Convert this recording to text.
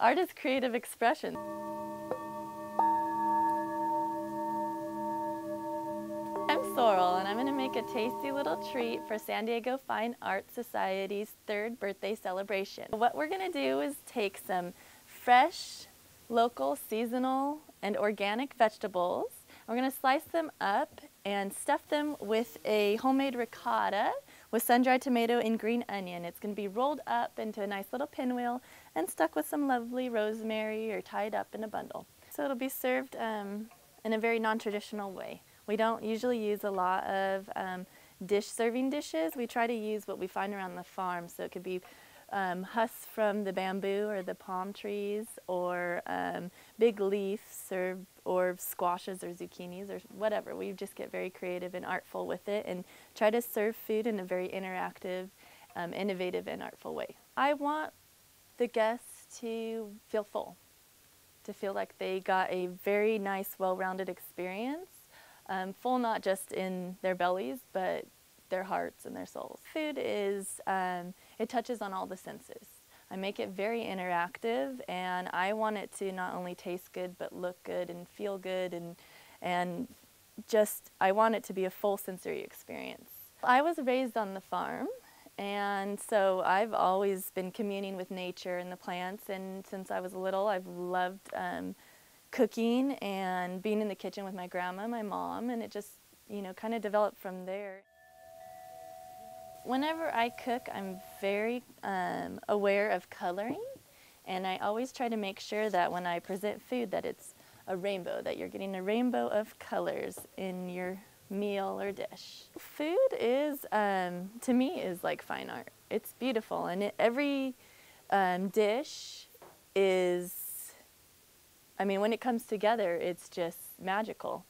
Art is creative expression. I'm Sorrel and I'm going to make a tasty little treat for San Diego Fine Art Society's third birthday celebration. What we're going to do is take some fresh, local, seasonal, and organic vegetables. We're going to slice them up and stuff them with a homemade ricotta with sun-dried tomato and green onion. It's going to be rolled up into a nice little pinwheel and stuck with some lovely rosemary or tied up in a bundle. So it'll be served um, in a very non-traditional way. We don't usually use a lot of um, dish serving dishes. We try to use what we find around the farm. So it could be um, husks from the bamboo or the palm trees or um, big leaves or, or squashes or zucchinis or whatever. We just get very creative and artful with it and try to serve food in a very interactive, um, innovative and artful way. I want the guests to feel full, to feel like they got a very nice, well-rounded experience. Um, full not just in their bellies, but their hearts and their souls. Food is, um, it touches on all the senses. I make it very interactive and I want it to not only taste good but look good and feel good and, and just, I want it to be a full sensory experience. I was raised on the farm and so I've always been communing with nature and the plants and since I was little I've loved um, cooking and being in the kitchen with my grandma, my mom, and it just, you know, kind of developed from there. Whenever I cook, I'm very um, aware of coloring, and I always try to make sure that when I present food that it's a rainbow, that you're getting a rainbow of colors in your meal or dish. Food is, um, to me, is like fine art. It's beautiful, and it, every um, dish is, I mean, when it comes together, it's just magical.